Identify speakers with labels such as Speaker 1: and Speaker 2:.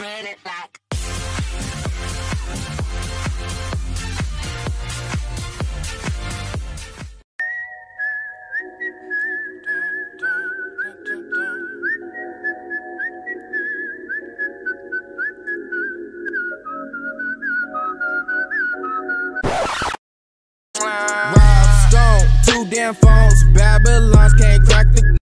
Speaker 1: Run it back.
Speaker 2: Rob Stone, two damn phones, Babylons can't crack the.